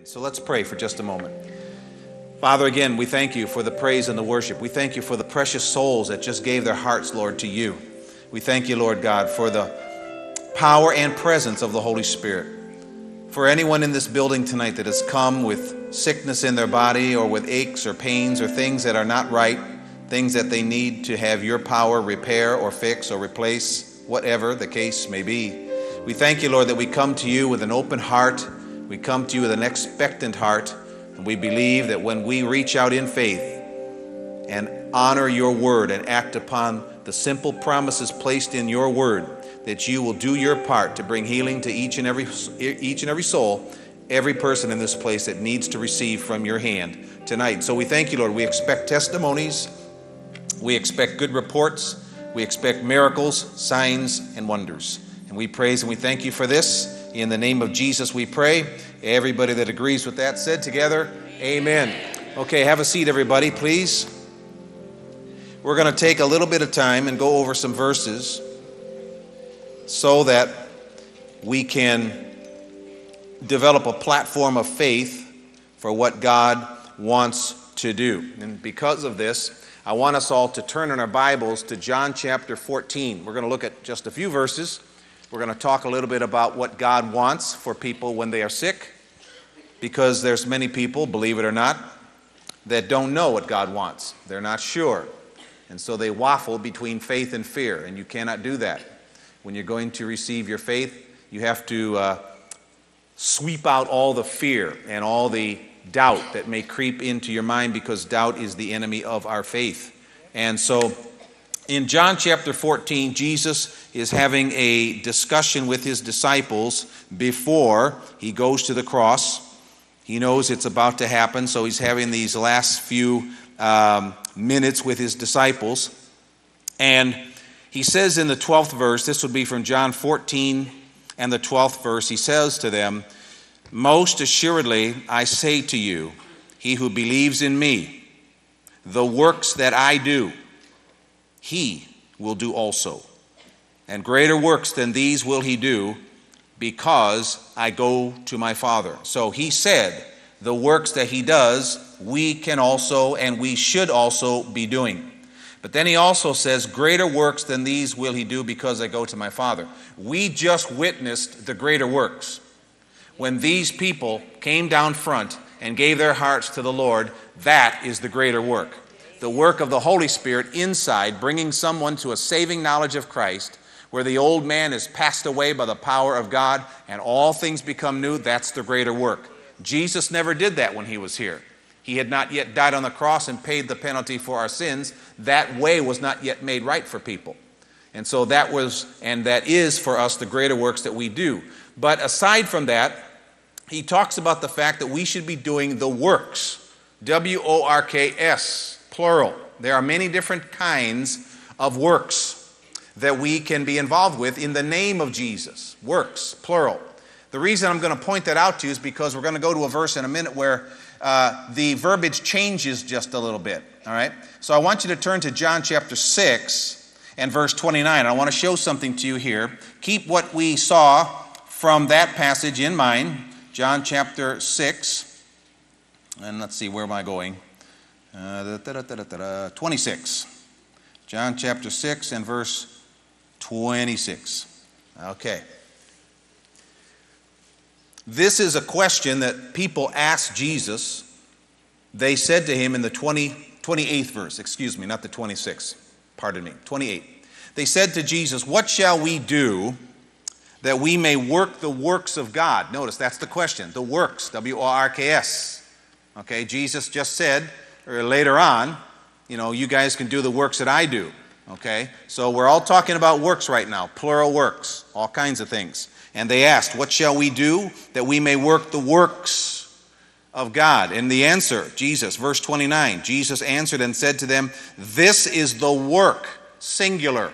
And so let's pray for just a moment. Father, again, we thank you for the praise and the worship. We thank you for the precious souls that just gave their hearts, Lord, to you. We thank you, Lord God, for the power and presence of the Holy Spirit. For anyone in this building tonight that has come with sickness in their body or with aches or pains or things that are not right, things that they need to have your power repair or fix or replace, whatever the case may be. We thank you, Lord, that we come to you with an open heart. We come to you with an expectant heart. And we believe that when we reach out in faith and honor your word and act upon the simple promises placed in your word, that you will do your part to bring healing to each and every each and every soul, every person in this place that needs to receive from your hand tonight. So we thank you, Lord. We expect testimonies. We expect good reports. We expect miracles, signs, and wonders. And we praise and we thank you for this. In the name of Jesus, we pray. Everybody that agrees with that said together, Amen. Okay, have a seat, everybody, please. We're going to take a little bit of time and go over some verses so that we can develop a platform of faith for what God wants to do. And because of this, I want us all to turn in our Bibles to John chapter 14. We're going to look at just a few verses. We're going to talk a little bit about what God wants for people when they are sick, because there's many people, believe it or not, that don't know what God wants. They're not sure. And so they waffle between faith and fear, and you cannot do that. When you're going to receive your faith, you have to uh, sweep out all the fear and all the doubt that may creep into your mind because doubt is the enemy of our faith. And so in John chapter 14, Jesus is having a discussion with his disciples before he goes to the cross. He knows it's about to happen, so he's having these last few um, minutes with his disciples. And he says in the 12th verse, this would be from John 14 and the 12th verse, he says to them, Most assuredly I say to you, he who believes in me, the works that I do, he will do also. And greater works than these will he do, because I go to my Father. So he said, the works that he does, we can also and we should also be doing. But then he also says, Greater works than these will he do because I go to my Father. We just witnessed the greater works. When these people came down front and gave their hearts to the Lord, that is the greater work the work of the Holy Spirit inside, bringing someone to a saving knowledge of Christ, where the old man is passed away by the power of God and all things become new, that's the greater work. Jesus never did that when he was here. He had not yet died on the cross and paid the penalty for our sins. That way was not yet made right for people. And so that was, and that is for us the greater works that we do. But aside from that, he talks about the fact that we should be doing the works. W O R K S plural. There are many different kinds of works that we can be involved with in the name of Jesus. Works, plural. The reason I'm going to point that out to you is because we're going to go to a verse in a minute where uh, the verbiage changes just a little bit. All right? So I want you to turn to John chapter 6 and verse 29. I want to show something to you here. Keep what we saw from that passage in mind. John chapter 6. And let's see, where am I going? Uh, 26. John chapter 6 and verse 26. Okay. This is a question that people asked Jesus. They said to him in the 20, 28th verse, excuse me, not the 26th, pardon me, 28. They said to Jesus, What shall we do that we may work the works of God? Notice that's the question, the works, W O R K S. Okay, Jesus just said, or later on, you know, you guys can do the works that I do. Okay? So we're all talking about works right now, plural works, all kinds of things. And they asked, What shall we do that we may work the works of God? And the answer, Jesus, verse 29, Jesus answered and said to them, This is the work, singular.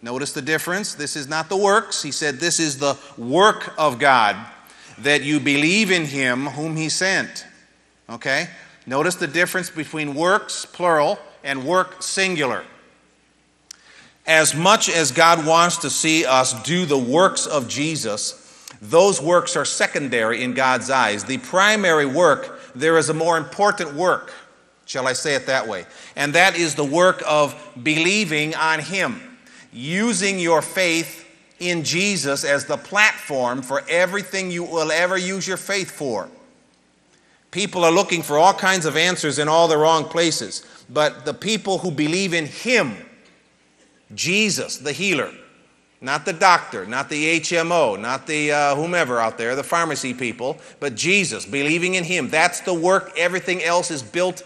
Notice the difference. This is not the works. He said, This is the work of God, that you believe in him whom he sent. Okay? Notice the difference between works, plural, and work, singular. As much as God wants to see us do the works of Jesus, those works are secondary in God's eyes. The primary work, there is a more important work, shall I say it that way, and that is the work of believing on Him, using your faith in Jesus as the platform for everything you will ever use your faith for. People are looking for all kinds of answers in all the wrong places, but the people who believe in Him, Jesus, the healer, not the doctor, not the HMO, not the uh, whomever out there, the pharmacy people, but Jesus, believing in Him. That's the work everything else is built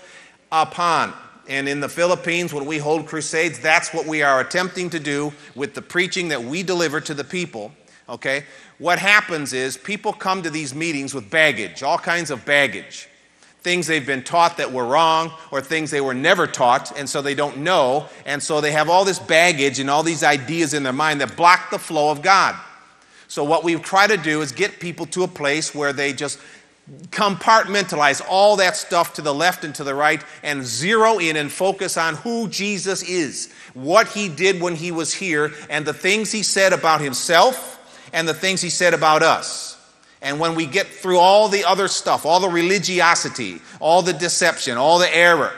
upon. And in the Philippines, when we hold crusades, that's what we are attempting to do with the preaching that we deliver to the people. Okay? What happens is people come to these meetings with baggage, all kinds of baggage things they've been taught that were wrong or things they were never taught, and so they don't know. And so they have all this baggage and all these ideas in their mind that block the flow of God. So, what we try to do is get people to a place where they just compartmentalize all that stuff to the left and to the right and zero in and focus on who Jesus is, what he did when he was here, and the things he said about himself and the things he said about us. And when we get through all the other stuff, all the religiosity, all the deception, all the error,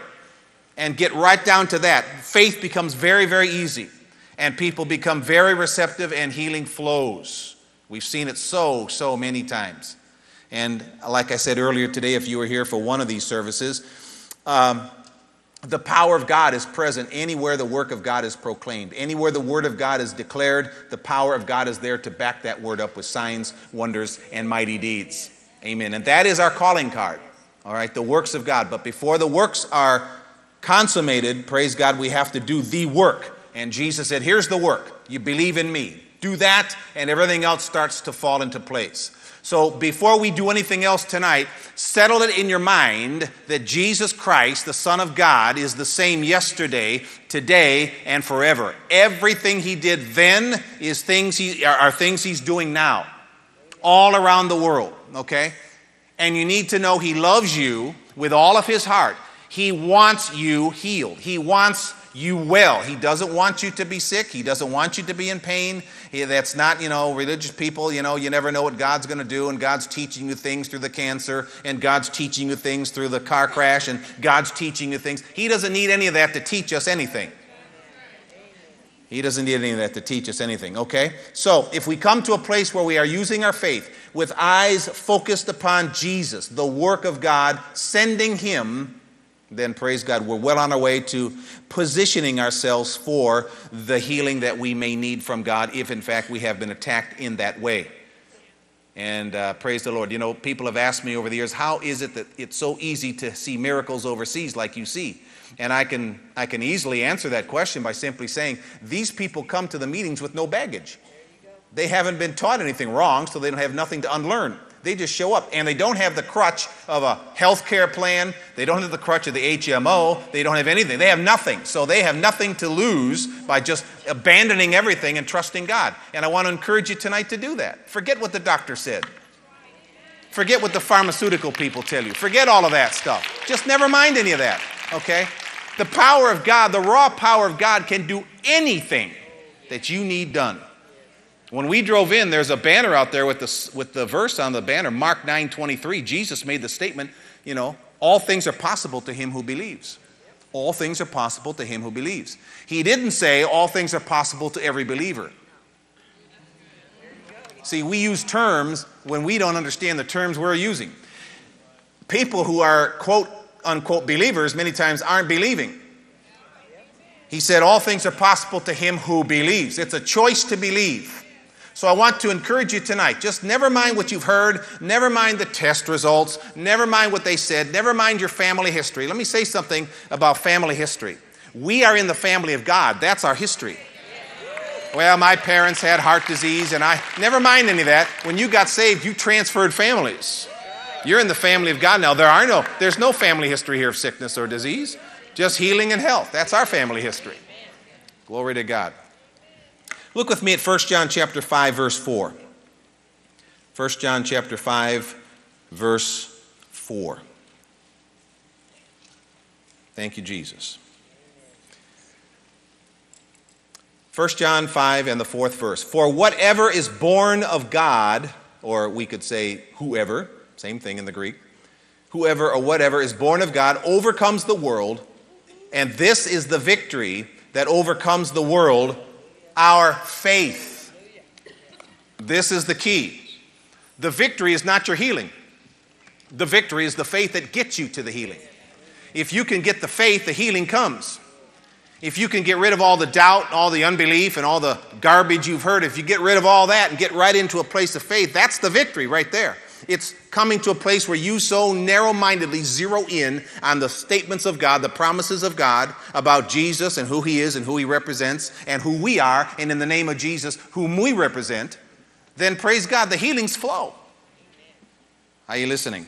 and get right down to that, faith becomes very, very easy. And people become very receptive, and healing flows. We've seen it so, so many times. And like I said earlier today, if you were here for one of these services, um, the power of God is present anywhere the work of God is proclaimed. Anywhere the word of God is declared, the power of God is there to back that word up with signs, wonders, and mighty deeds. Amen. And that is our calling card. All right, the works of God. But before the works are consummated, praise God, we have to do the work. And Jesus said, Here's the work. You believe in me. Do that, and everything else starts to fall into place. So before we do anything else tonight, settle it in your mind that Jesus Christ, the Son of God, is the same yesterday, today, and forever. Everything he did then is things he, are things he's doing now, all around the world, okay? And you need to know he loves you with all of his heart. He wants you healed. He wants you well. He doesn't want you to be sick. He doesn't want you to be in pain. He, that's not, you know, religious people, you know, you never know what God's going to do, and God's teaching you things through the cancer, and God's teaching you things through the car crash, and God's teaching you things. He doesn't need any of that to teach us anything. He doesn't need any of that to teach us anything, okay? So, if we come to a place where we are using our faith with eyes focused upon Jesus, the work of God, sending Him then praise God, we're well on our way to positioning ourselves for the healing that we may need from God if, in fact, we have been attacked in that way. And uh, praise the Lord. You know, people have asked me over the years, how is it that it's so easy to see miracles overseas like you see? And I can, I can easily answer that question by simply saying, these people come to the meetings with no baggage. They haven't been taught anything wrong, so they don't have nothing to unlearn. They just show up and they don't have the crutch of a health care plan. They don't have the crutch of the HMO. They don't have anything. They have nothing. So they have nothing to lose by just abandoning everything and trusting God. And I want to encourage you tonight to do that. Forget what the doctor said. Forget what the pharmaceutical people tell you. Forget all of that stuff. Just never mind any of that, okay? The power of God, the raw power of God, can do anything that you need done. When we drove in, there's a banner out there with the, with the verse on the banner, Mark 9 23. Jesus made the statement, you know, all things are possible to him who believes. All things are possible to him who believes. He didn't say all things are possible to every believer. See, we use terms when we don't understand the terms we're using. People who are quote unquote believers many times aren't believing. He said, All things are possible to him who believes. It's a choice to believe. So I want to encourage you tonight. Just never mind what you've heard, never mind the test results, never mind what they said, never mind your family history. Let me say something about family history. We are in the family of God, that's our history. Well, my parents had heart disease, and I never mind any of that. When you got saved, you transferred families. You're in the family of God now. There are no, there's no family history here of sickness or disease, just healing and health. That's our family history. Glory to God. Look with me at 1 John chapter 5 verse 4. 1 John chapter 5 verse 4. Thank you Jesus. 1 John 5 and the fourth verse. For whatever is born of God or we could say whoever, same thing in the Greek, whoever or whatever is born of God overcomes the world, and this is the victory that overcomes the world, our faith. This is the key. The victory is not your healing. The victory is the faith that gets you to the healing. If you can get the faith, the healing comes. If you can get rid of all the doubt, all the unbelief, and all the garbage you've heard, if you get rid of all that and get right into a place of faith, that's the victory right there. It's coming to a place where you so narrow mindedly zero in on the statements of God, the promises of God about Jesus and who He is and who He represents and who we are, and in the name of Jesus, whom we represent, then praise God, the healings flow. Are you listening?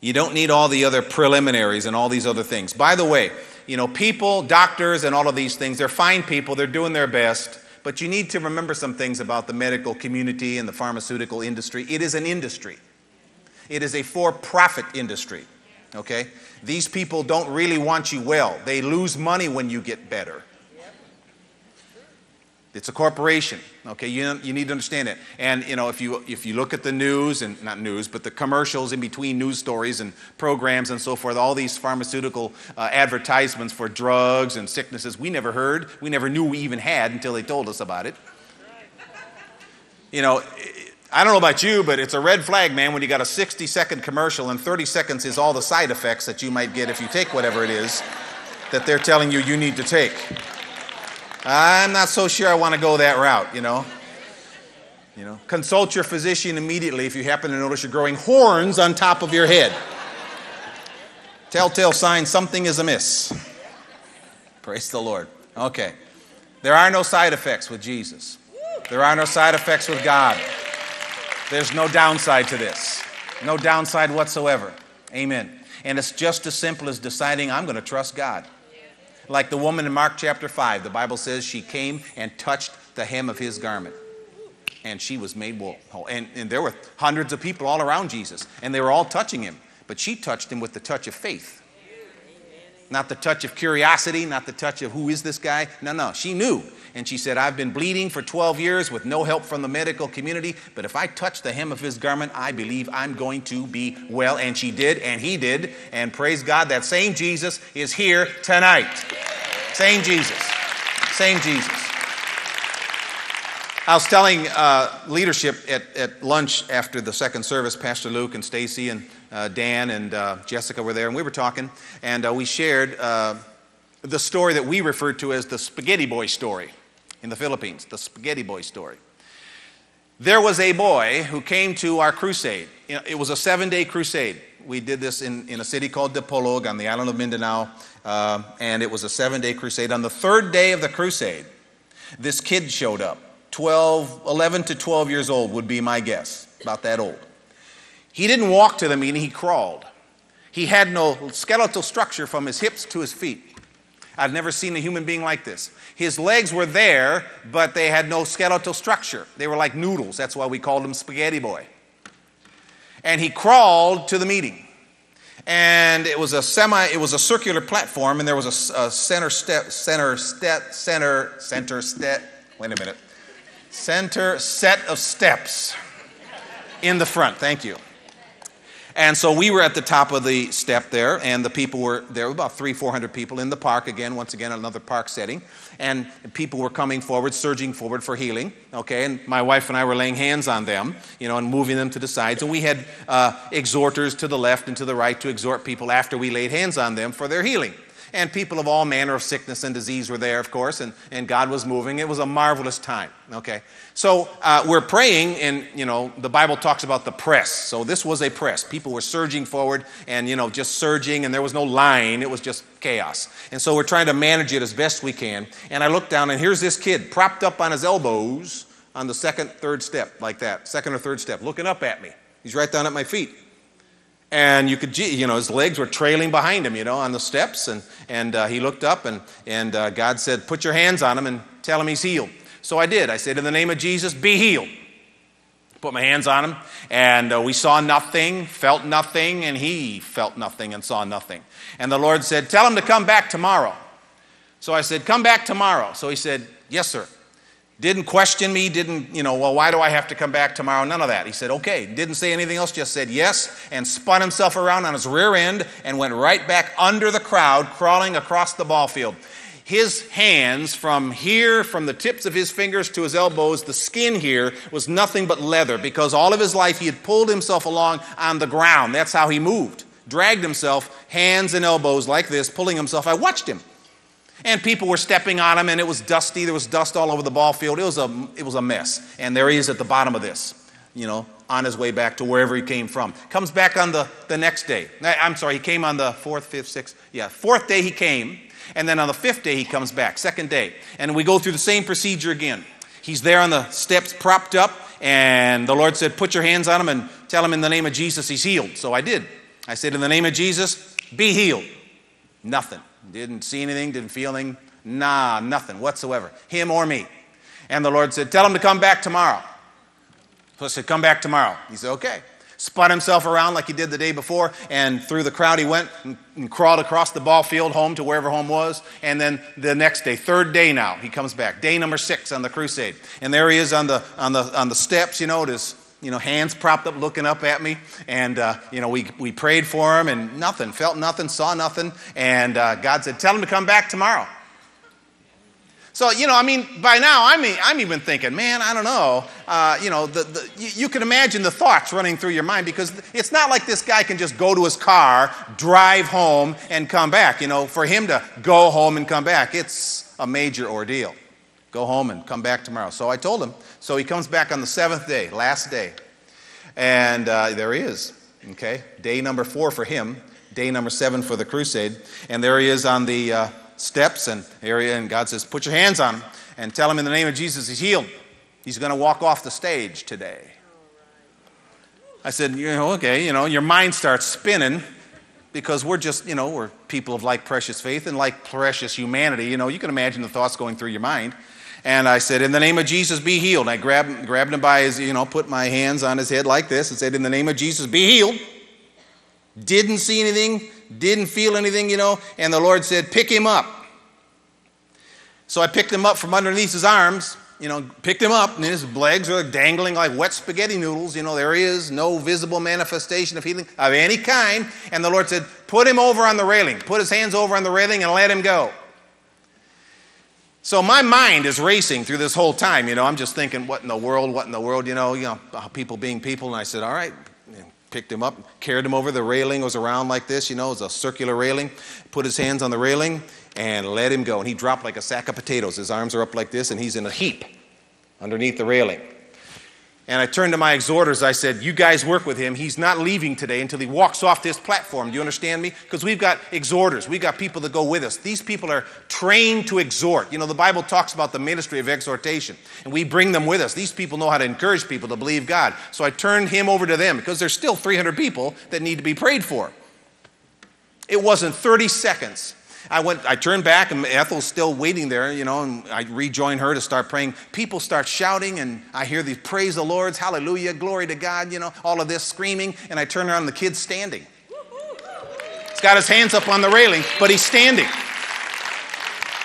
You don't need all the other preliminaries and all these other things. By the way, you know, people, doctors, and all of these things, they're fine people, they're doing their best, but you need to remember some things about the medical community and the pharmaceutical industry. It is an industry, it is a for profit industry, okay? These people don't really want you well, they lose money when you get better. It's a corporation. Okay, you, you need to understand it. And you know, if you if you look at the news and not news, but the commercials in between news stories and programs and so forth, all these pharmaceutical uh, advertisements for drugs and sicknesses we never heard, we never knew we even had until they told us about it. You know, I don't know about you, but it's a red flag, man, when you got a 60 second commercial and 30 seconds is all the side effects that you might get if you take whatever it is that they're telling you you need to take. I'm not so sure I want to go that route, you know. You know, consult your physician immediately if you happen to notice you're growing horns on top of your head. Telltale sign something is amiss. Praise the Lord. Okay. There are no side effects with Jesus. There are no side effects with God. There's no downside to this. No downside whatsoever. Amen. And it's just as simple as deciding I'm going to trust God. Like the woman in Mark chapter 5, the Bible says she came and touched the hem of his garment. And she was made whole. And, and there were hundreds of people all around Jesus, and they were all touching him. But she touched him with the touch of faith. Not the touch of curiosity, not the touch of who is this guy. No, no. She knew. And she said, I've been bleeding for 12 years with no help from the medical community, but if I touch the hem of his garment, I believe I'm going to be well. And she did, and he did. And praise God, that same Jesus is here tonight. Same Jesus. Same Jesus. I was telling uh, leadership at, at lunch after the second service, Pastor Luke and Stacy and uh, Dan and uh, Jessica were there, and we were talking, and uh, we shared uh, the story that we referred to as the Spaghetti Boy story in the Philippines, the Spaghetti Boy story. There was a boy who came to our crusade. It was a seven day crusade. We did this in, in a city called Dipolog on the island of Mindanao, uh, and it was a seven day crusade. On the third day of the crusade, this kid showed up. 12, 11 to 12 years old would be my guess, about that old. He didn't walk to the meeting, he crawled. He had no skeletal structure from his hips to his feet. I've never seen a human being like this. His legs were there, but they had no skeletal structure. They were like noodles. That's why we called him Spaghetti Boy. And he crawled to the meeting. And it was a semi, it was a circular platform, and there was a, a center step, center step, center, center step, wait a minute, center set of steps in the front. Thank you. And so we were at the top of the step there, and the people were there were about three, four hundred people in the park again, once again, another park setting. And people were coming forward, surging forward for healing. Okay, and my wife and I were laying hands on them, you know, and moving them to the sides. And we had uh, exhorters to the left and to the right to exhort people after we laid hands on them for their healing and people of all manner of sickness and disease were there, of course, and, and God was moving. It was a marvelous time, okay? So uh, we're praying, and, you know, the Bible talks about the press. So this was a press. People were surging forward and, you know, just surging, and there was no line. It was just chaos. And so we're trying to manage it as best we can. And I look down, and here's this kid propped up on his elbows on the second, third step, like that, second or third step, looking up at me. He's right down at my feet and you could you know his legs were trailing behind him you know on the steps. And and uh, he looked up and and uh, god said put your hands on him and tell him he's healed. So i did. I said in the name of jesus be healed. Put my hands on him and uh, we saw nothing felt nothing and he felt nothing and saw nothing. And the lord said tell him to come back tomorrow. So i said come back tomorrow. So he said yes sir Didn't question me, didn't, you know, well, why do I have to come back tomorrow? None of that. He said, okay. Didn't say anything else, just said yes, and spun himself around on his rear end and went right back under the crowd, crawling across the ball field. His hands, from here, from the tips of his fingers to his elbows, the skin here was nothing but leather because all of his life he had pulled himself along on the ground. That's how he moved. Dragged himself, hands and elbows like this, pulling himself. I watched him. And people were stepping on him, and it was dusty. There was dust all over the ball field. It was a, it was a mess. And there he is at the bottom of this, you know, on his way back to wherever he came from. Comes back on the, the next day. I'm sorry, he came on the fourth, fifth, sixth. Yeah, fourth day he came. And then on the fifth day he comes back, second day. And we go through the same procedure again. He's there on the steps, propped up, and the Lord said, Put your hands on him and tell him in the name of Jesus he's healed. So I did. I said, In the name of Jesus, be healed. Nothing. Didn't see anything, didn't feel anything. Nah, nothing whatsoever. Him or me. And the Lord said, Tell him to come back tomorrow. So I said, Come back tomorrow. He said, Okay. Spun himself around like he did the day before, and through the crowd he went and, and crawled across the ball field home to wherever home was. And then the next day, third day now, he comes back. Day number six on the crusade. And there he is on the, on the, on the steps, you know, his you know, hands propped up, looking up at me. And, uh, you know, we, we prayed for him and nothing, felt nothing, saw nothing. And uh, God said, Tell him to come back tomorrow. So, you know, I mean, by now I'm, I'm even thinking, man, I don't know. Uh, you know, the, the, you, you, can imagine the thoughts running through your mind because it's not like this guy can just go to his car, drive home, and come back. You know, for him to go home and come back, it's a major ordeal. Go home and come back tomorrow. So I told him. So he comes back on the seventh day, last day. And uh, there he is. Okay? Day number four for him, day number seven for the crusade. And there he is on the uh, steps, and area, and God says, Put your hands on him and tell him in the name of Jesus he's healed. He's going to walk off the stage today. I said, you know, okay, you know, your mind starts spinning because we're just, you know, we're people of like precious faith and like precious humanity. You know, you can imagine the thoughts going through your mind. And I said, In the name of Jesus, be healed. I grabbed, grabbed him by his, you know, put my hands on his head like this and said, In the name of Jesus, be healed. Didn't see anything, didn't feel anything, you know. And the Lord said, Pick him up. So I picked him up from underneath his arms, you know, picked him up, and his legs are dangling like wet spaghetti noodles. You know, there he is, no visible manifestation of healing of any kind. And the Lord said, Put him over on the railing. Put his hands over on the railing and let him go. So my mind is racing through this whole time. You know, I'm just thinking, what in the world? What in the world? You know, you know, uh, people being people. And I said, all right, picked him up, carried him over. The railing was around like this. You know, it was a circular railing. Put his hands on the railing and let him go. And he dropped like a sack of potatoes. His arms are up like this, and he's in a heap underneath the railing. And I turned to my exhorters. I said, You guys work with him. He's not leaving today until he walks off this platform. Do you understand me? Because we've got exhorters, we've got people that go with us. These people are trained to exhort. You know, the Bible talks about the ministry of exhortation, and we bring them with us. These people know how to encourage people to believe God. So I turned him over to them because there's still 300 people that need to be prayed for. It wasn't 30 seconds I went, I turned back, and Ethel's still waiting there, you know, and I rejoin her to start praying. People start shouting, and I hear these praise the Lord's, hallelujah, glory to God, you know, all of this screaming, and I turn around, and the kid's standing. He's got his hands up on the railing, but he's standing.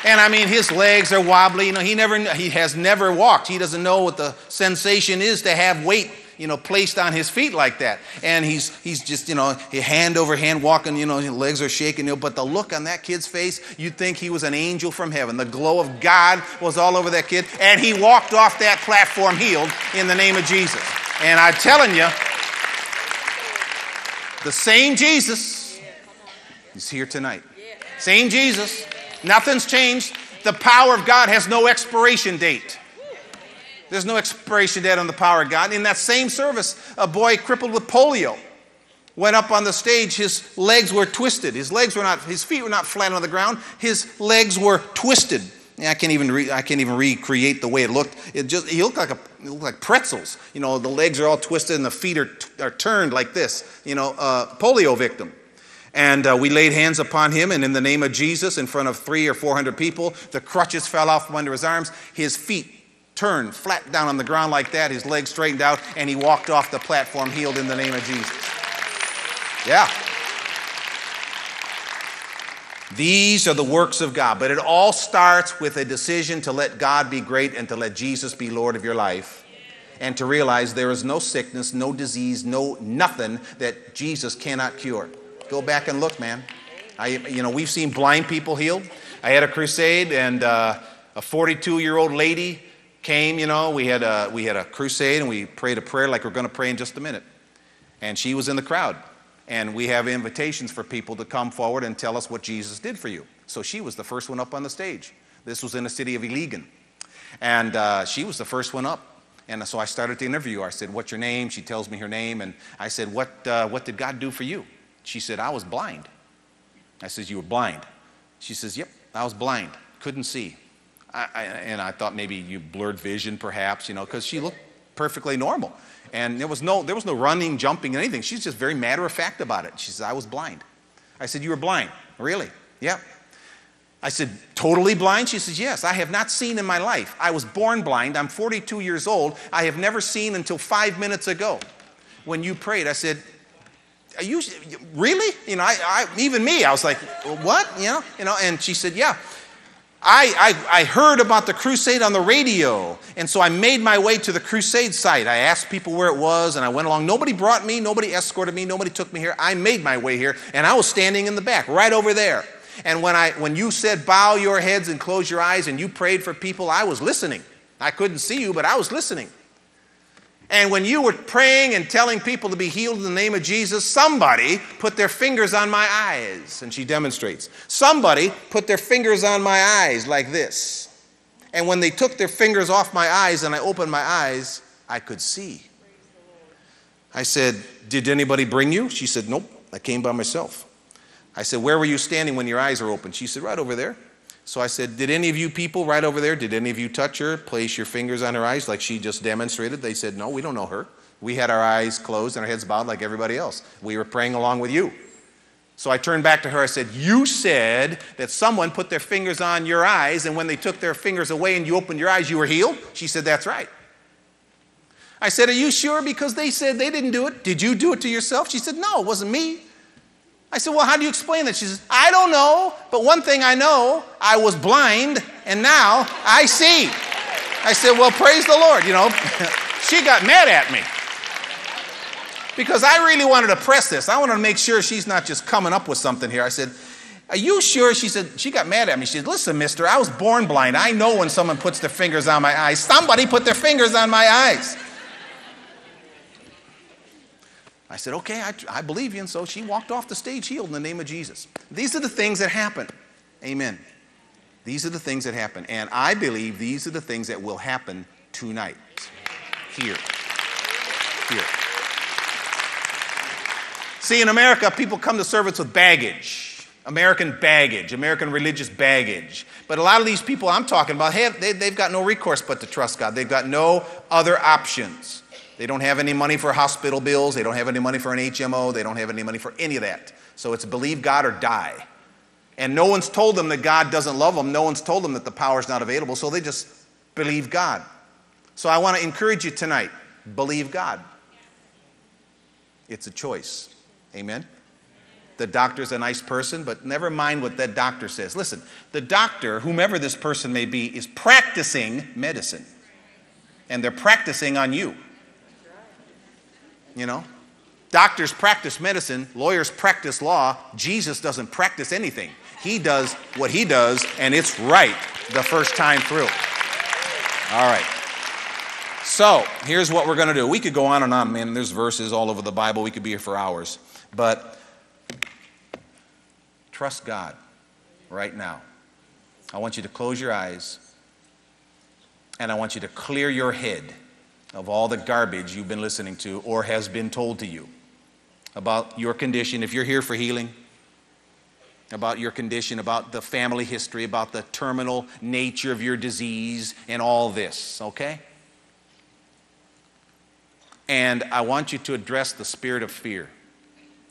And I mean, his legs are wobbly. You know, he never, he has never walked. He doesn't know what the sensation is to have weight you know, placed on his feet like that. And he's, he's just, you know, hand over hand walking, you know, his legs are shaking. You know, but the look on that kid's face, you'd think he was an angel from heaven. The glow of God was all over that kid. And he walked off that platform healed in the name of Jesus. And I'm telling you, the same Jesus is here tonight. Same Jesus. Nothing's changed. The power of God has no expiration date. There's no expiration date on the power of God. In that same service, a boy crippled with polio went up on the stage. His legs were twisted. His legs were not, his feet were not flat on the ground. His legs were twisted. I can't even re, I can't even recreate the way it looked. It just he looked like a looked like pretzels. You know, the legs are all twisted and the feet are, are turned like this. You know, uh, polio victim. And uh, we laid hands upon him, and in the name of Jesus, in front of three or four hundred people, the crutches fell off from under his arms. His feet turned flat down on the ground like that, his legs straightened out, and he walked off the platform healed in the name of Jesus. Yeah. These are the works of God. But it all starts with a decision to let God be great and to let Jesus be Lord of your life. And to realize there is no sickness, no disease, no nothing that Jesus cannot cure. Go back and look, man. I, you know, we've seen blind people healed. I had a crusade, and uh, a 42 year old lady came. You know, we had a we had a crusade, and we prayed a prayer like we're going to pray in just a minute. And she was in the crowd. And we have invitations for people to come forward and tell us what Jesus did for you. So she was the first one up on the stage. This was in the city of Iligan. And uh, she was the first one up. And so I started to interview her. I said, What's your name? She tells me her name. And I said, What, uh, what did God do for you? She said, I was blind. I said, You were blind? She says, Yep, I was blind. Couldn't see. I, and I thought maybe you blurred vision, perhaps, you know, because she looked perfectly normal. And there was no, there was no running, jumping, anything. She's just very matter of fact about it. She says, I was blind. I said, You were blind? Really? Yeah. I said, Totally blind? She says, Yes, I have not seen in my life. I was born blind. I'm 42 years old. I have never seen until five minutes ago when you prayed. I said, Are you really? You know, I, I even me, I was like, What? You know, you know, and she said, Yeah. I, I, I, heard about the crusade on the radio, and so I made my way to the crusade site. I asked people where it was, and I went along. Nobody brought me, nobody escorted me, nobody took me here. I made my way here, and I was standing in the back, right over there. And when, I, when you said, bow your heads and close your eyes, and you prayed for people, I was listening. I couldn't see you, but I was listening. And when you were praying and telling people to be healed in the name of Jesus, somebody put their fingers on my eyes. And she demonstrates. Somebody put their fingers on my eyes like this. And when they took their fingers off my eyes and I opened my eyes, I could see. I said, Did anybody bring you? She said, Nope, I came by myself. I said, Where were you standing when your eyes were open? She said, Right over there. So I said, Did any of you people right over there, did any of you touch her, place your fingers on her eyes like she just demonstrated? They said, No, we don't know her. We had our eyes closed and our heads bowed like everybody else. We were praying along with you. So I turned back to her. I said, You said that someone put their fingers on your eyes, and when they took their fingers away and you opened your eyes, you were healed? She said, That's right. I said, Are you sure? Because they said they didn't do it. Did you do it to yourself? She said, No, it wasn't me. I said, Well, how do you explain that? She says, I don't know, but one thing I know I was blind and now I see. I said, Well, praise the Lord. You know, she got mad at me because I really wanted to press this. I wanted to make sure she's not just coming up with something here. I said, Are you sure? She said, She got mad at me. She said, Listen, mister, I was born blind. I know when someone puts their fingers on my eyes. Somebody put their fingers on my eyes. I said, okay, I, I believe you. And so she walked off the stage healed in the name of Jesus. These are the things that happen. Amen. These are the things that happen. And I believe these are the things that will happen tonight. Here. Here. See, in America, people come to service with baggage. American baggage, American religious baggage. But a lot of these people I'm talking about, have, they, they've got no recourse but to trust God. They've got no other options. They don't have any money for hospital bills. They don't have any money for an HMO. They don't have any money for any of that. So it's believe God or die. And no one's told them that God doesn't love them. No one's told them that the power is not available. So they just believe God. So I want to encourage you tonight believe God. It's a choice. Amen. The doctor's a nice person, but never mind what that doctor says. Listen, the doctor, whomever this person may be, is practicing medicine. And they're practicing on you. You know? Doctors practice medicine, lawyers practice law. Jesus doesn't practice anything. He does what he does, and it's right the first time through. All right. So, here's what we're going to do. We could go on and on, man. There's verses all over the Bible. We could be here for hours. But trust God right now. I want you to close your eyes, and I want you to clear your head of all the garbage you've been listening to or has been told to you about your condition. If you're here for healing, about your condition, about the family history, about the terminal nature of your disease, and all this, okay? And I want you to address the spirit of fear.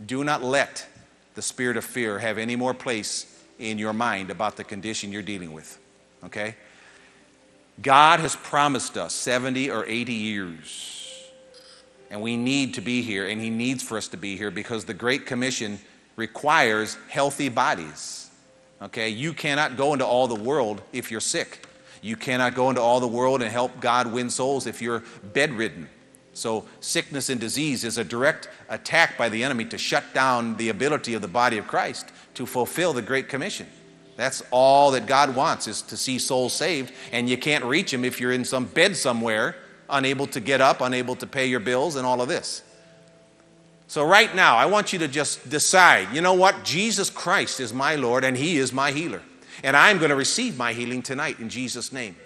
Do not let the spirit of fear have any more place in your mind about the condition you're dealing with, okay? God has promised us 70 or 80 years. And we need to be here, and He needs for us to be here because the Great Commission requires healthy bodies. Okay? You cannot go into all the world if you're sick. You cannot go into all the world and help God win souls if you're bedridden. So, sickness and disease is a direct attack by the enemy to shut down the ability of the body of Christ to fulfill the Great Commission. That's all that God wants is to see souls saved, and you can't reach them if you're in some bed somewhere, unable to get up, unable to pay your bills, and all of this. So, right now, I want you to just decide you know what? Jesus Christ is my Lord, and He is my healer. And I'm going to receive my healing tonight in Jesus' name.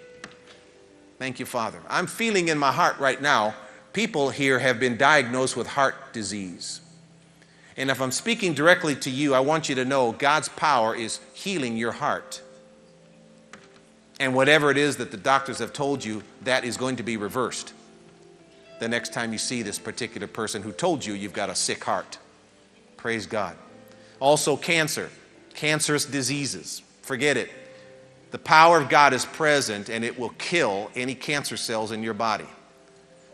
Thank you, Father. I'm feeling in my heart right now people here have been diagnosed with heart disease. And if I'm speaking directly to you, I want you to know God's power is healing your heart. And whatever it is that the doctors have told you, that is going to be reversed the next time you see this particular person who told you you've got a sick heart. Praise God. Also, cancer, cancerous diseases. Forget it. The power of God is present and it will kill any cancer cells in your body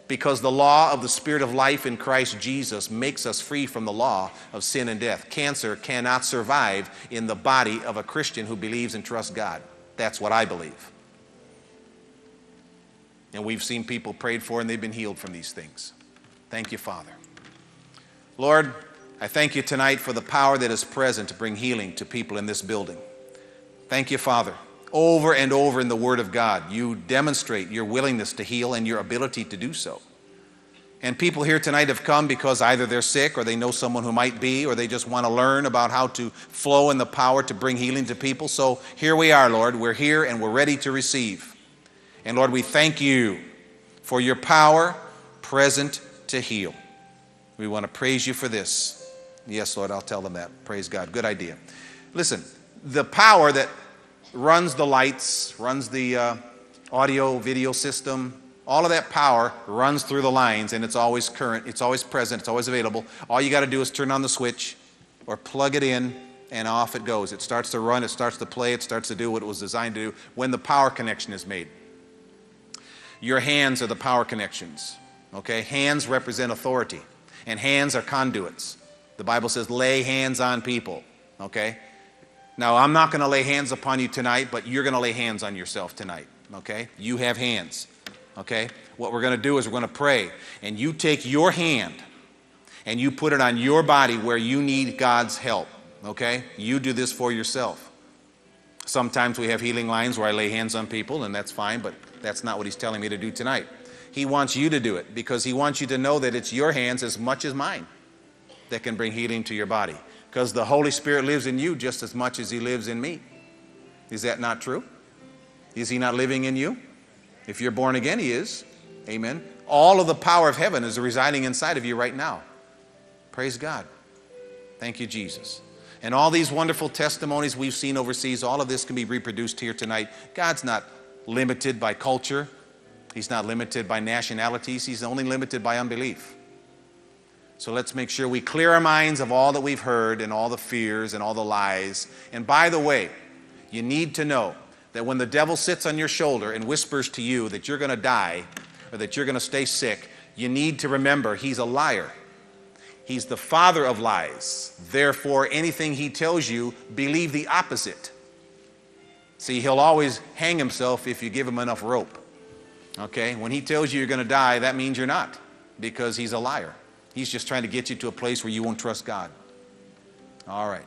because the law of the Spirit of life in Christ Jesus makes us free from the law of sin and death. Cancer cannot survive in the body of a Christian who believes and trusts God. That's what I believe. And we've seen people prayed for and they've been healed from these things. Thank you, Father. Lord, I thank you tonight for the power that is present to bring healing to people in this building. Thank you, Father. Over and over in the Word of God, you demonstrate your willingness to heal and your ability to do so. And people here tonight have come because either they're sick or they know someone who might be, or they just want to learn about how to flow in the power to bring healing to people. So here we are, Lord. We're here and we're ready to receive. And Lord, we thank you for your power present to heal. We want to praise you for this. Yes, Lord, I'll tell them that. Praise God. Good idea. Listen, the power that runs the lights, runs the uh, audio video system. All of that power runs through the lines and it's always current, it's always present, it's always available. All you got to do is turn on the switch or plug it in and off it goes. It starts to run, it starts to play, it starts to do what it was designed to do when the power connection is made. Your hands are the power connections. Okay? Hands represent authority, and hands are conduits. The Bible says, lay hands on people. Okay? Now, I'm not going to lay hands upon you tonight, but you're going to lay hands on yourself tonight. Okay? You have hands. Okay? What we're going to do is we're going to pray. And you take your hand and you put it on your body where you need God's help. Okay? You do this for yourself. Sometimes we have healing lines where I lay hands on people, and that's fine, but that's not what He's telling me to do tonight. He wants you to do it because He wants you to know that it's your hands as much as mine that can bring healing to your body because the Holy Spirit lives in you just as much as He lives in me. Is that not true? Is He not living in you? If you're born again, He is. Amen. All of the power of heaven is residing inside of you right now. Praise God. Thank you, Jesus. And all these wonderful testimonies we've seen overseas, all of this can be reproduced here tonight. God's not limited by culture, He's not limited by nationalities, He's only limited by unbelief. So let's make sure we clear our minds of all that we've heard and all the fears and all the lies. And by the way, you need to know that when the devil sits on your shoulder and whispers to you that you're going to die or that you're going to stay sick, you need to remember he's a liar. He's the father of lies. Therefore, anything he tells you, believe the opposite. See, he'll always hang himself if you give him enough rope. Okay? When he tells you you're going to die, that means you're not because he's a liar. He's just trying to get you to a place where you won't trust God. All right.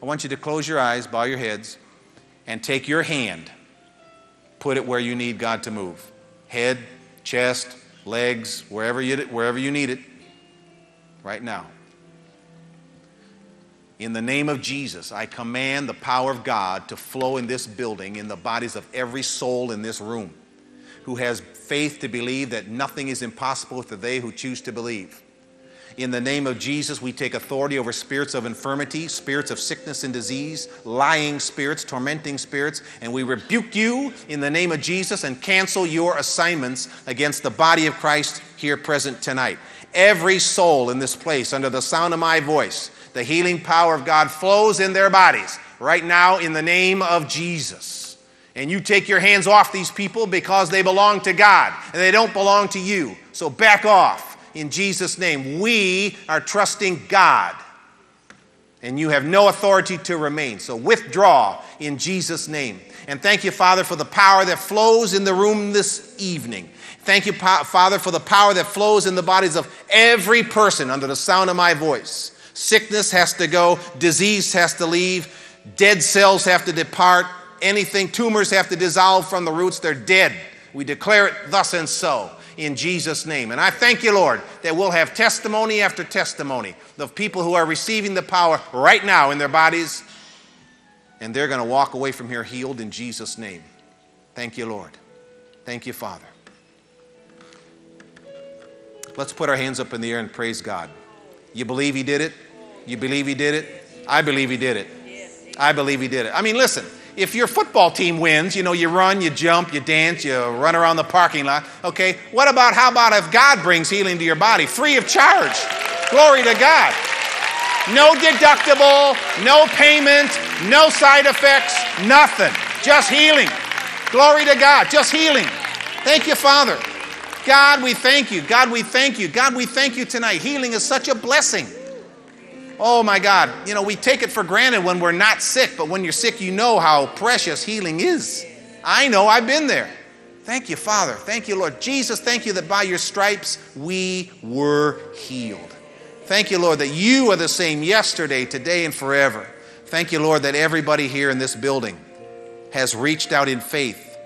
I want you to close your eyes, bow your heads, and take your hand, put it where you need God to move head, chest, legs, wherever you, wherever you need it, right now. In the name of Jesus, I command the power of God to flow in this building, in the bodies of every soul in this room who has faith to believe that nothing is impossible for they who choose to believe. In the name of Jesus, we take authority over spirits of infirmity, spirits of sickness and disease, lying spirits, tormenting spirits, and we rebuke you in the name of Jesus and cancel your assignments against the body of Christ here present tonight. Every soul in this place, under the sound of my voice, the healing power of God flows in their bodies right now in the name of Jesus. And you take your hands off these people because they belong to God and they don't belong to you. So back off in Jesus' name. We are trusting God. And you have no authority to remain. So withdraw in Jesus' name. And thank you, Father, for the power that flows in the room this evening. Thank you, Father, for the power that flows in the bodies of every person under the sound of my voice. Sickness has to go, disease has to leave, dead cells have to depart, anything, tumors have to dissolve from the roots, they're dead. We declare it thus and so in Jesus' name. And I thank you, Lord, that we'll have testimony after testimony of people who are receiving the power right now in their bodies, and they're going to walk away from here healed in Jesus' name. Thank you, Lord. Thank you, Father. Let's put our hands up in the air and praise God. You believe He did it? You believe He did it? I believe He did it. I believe He did it. I mean, listen, if your football team wins, you know, you run, you jump, you dance, you run around the parking lot. Okay, what about how about if God brings healing to your body free of charge? Glory to God. No deductible, no payment, no side effects, nothing. Just healing. Glory to God. Just healing. Thank you, Father. God, we thank you. God, we thank you. God, we thank you tonight. Healing is such a blessing. Oh my God. You know, we take it for granted when we're not sick, but when you're sick, you know how precious healing is. I know, I've been there. Thank you, Father. Thank you, Lord. Jesus, thank you that by your stripes we were healed. Thank you, Lord, that you are the same yesterday, today, and forever. Thank you, Lord, that everybody here in this building has reached out in faith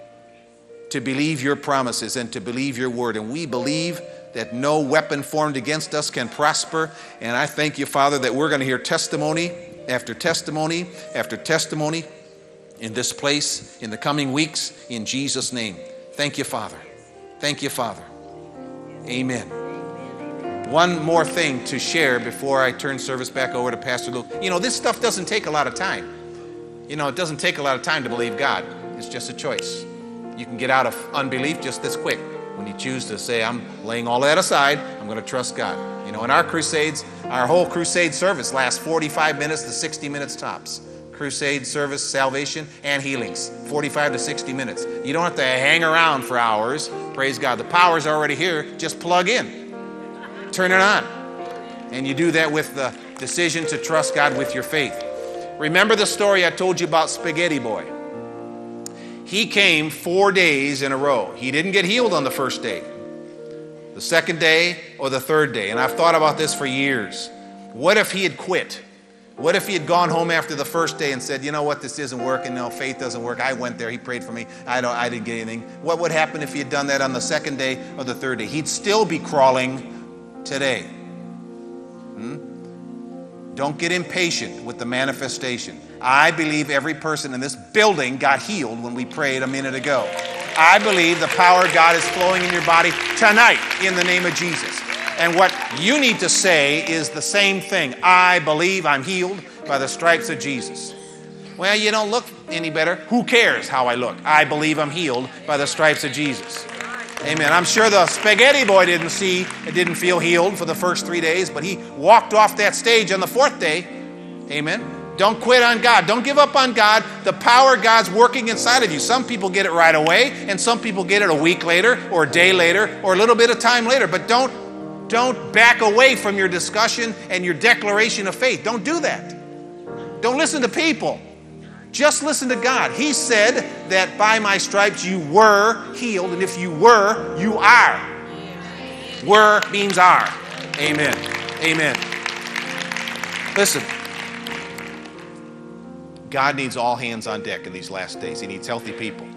to believe your promises and to believe your word. And we believe that no weapon formed against us can prosper. And I thank you, Father, that we're going to hear testimony after testimony after testimony in this place in the coming weeks in Jesus' name. Thank you, Father. Thank you, Father. Amen. One more thing to share before I turn service back over to Pastor Luke. You know, this stuff doesn't take a lot of time. You know, it doesn't take a lot of time to believe God, it's just a choice. You can get out of unbelief just this quick when you choose to say, I'm laying all that aside, I'm going to trust God. You know, in our crusades, our whole crusade service lasts 45 minutes to 60 minutes tops. Crusade service, salvation, and healings, 45 to 60 minutes. You don't have to hang around for hours. Praise God. The power's already here. Just plug in, turn it on. And you do that with the decision to trust God with your faith. Remember the story I told you about Spaghetti Boy? He came four days in a row. He didn't get healed on the first day, the second day, or the third day. And I've thought about this for years. What if he had quit? What if he had gone home after the first day and said, "You know what? This isn't working. No, faith doesn't work. I went there. He prayed for me. I don't. I didn't get anything." What would happen if he had done that on the second day or the third day? He'd still be crawling today. Hmm? Don't get impatient with the manifestation. I believe every person in this building got healed when we prayed a minute ago. I believe the power of God is flowing in your body tonight in the name of Jesus. And what you need to say is the same thing I believe I'm healed by the stripes of Jesus. Well, you don't look any better. Who cares how I look? I believe I'm healed by the stripes of Jesus. Amen. I'm sure the spaghetti boy didn't see, it didn't feel healed for the first three days, but he walked off that stage on the fourth day. Amen. Don't quit on God. Don't give up on God. The power God's working inside of you. Some people get it right away, and some people get it a week later, or a day later, or a little bit of time later. But don't don't back away from your discussion and your declaration of faith. Don't do that. Don't listen to people. Just listen to God. He said that by my stripes you were healed, and if you were, you are. Were means are. Amen. Amen. Listen. God needs all hands on deck in these last days. He needs healthy people.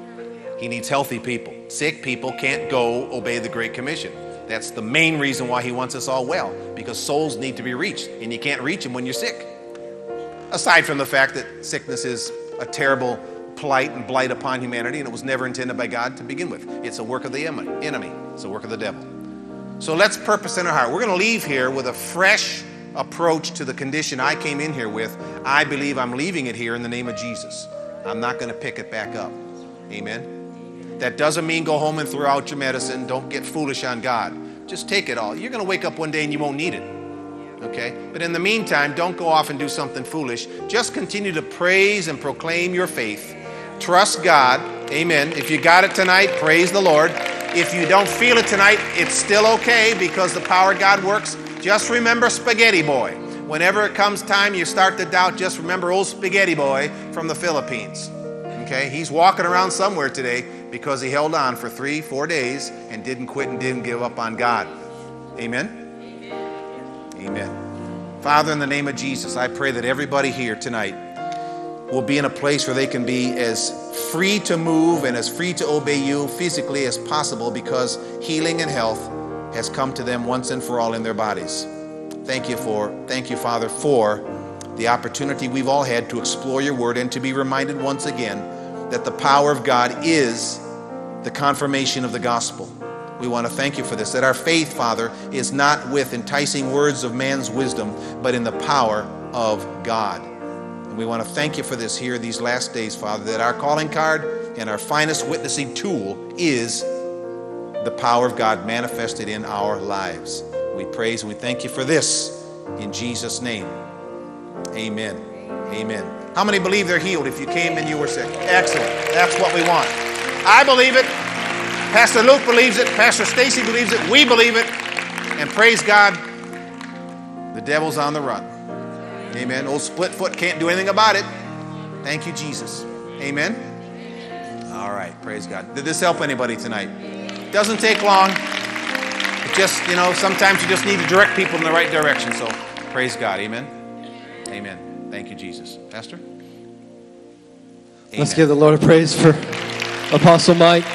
He needs healthy people. Sick people can't go obey the Great Commission. That's the main reason why He wants us all well, because souls need to be reached, and you can't reach them when you're sick. Aside from the fact that sickness is a terrible plight and blight upon humanity, and it was never intended by God to begin with. It's a work of the enemy, it's a work of the devil. So let's purpose in our heart. We're going to leave here with a fresh approach to the condition I came in here with, I believe I'm leaving it here in the name of Jesus. I'm not going to pick it back up. Amen. That doesn't mean go home and throw out your medicine. Don't get foolish on God. Just take it all. You're going to wake up one day and you won't need it. Okay? But in the meantime, don't go off and do something foolish. Just continue to praise and proclaim your faith. Trust God. Amen. If you got it tonight, praise the Lord. If you don't feel it tonight, it's still okay because the power of God works just remember Spaghetti Boy. whenever it comes time you start to doubt, just remember old spaghetti boy from the Philippines. Okay? He's walking around somewhere today because he held on for three, four days and didn't quit and didn't give up on God. Amen? Amen. Father, in the name of Jesus, I pray that everybody here tonight will be in a place where they can be as free to move and as free to obey you physically as possible because healing and health has come to them once and for all in their bodies. Thank you for thank you Father for the opportunity we've all had to explore your word and to be reminded once again that the power of God is the confirmation of the gospel. We want to thank you for this, that our faith, Father, is not with enticing words of man's wisdom, but in the power of God. And we want to thank you for this here these last days, Father, that our calling card and our finest witnessing tool is the power of God manifested in our lives. We praise and we thank you for this in Jesus' name. Amen. Amen. How many believe they're healed if you came and you were sick? Excellent. That's what we want. I believe it. Pastor Luke believes it. Pastor Stacy believes it. We believe it. And praise God, the devil's on the run. Amen. Old split foot can't do anything about it. Thank you, Jesus. Amen. All right. Praise God. Did this help anybody tonight? Doesn't take long. It just, you know, sometimes you just need to direct people in the right direction. So praise God. Amen. Amen. Thank you, Jesus. Pastor? Let's give the Lord a praise for Apostle Mike.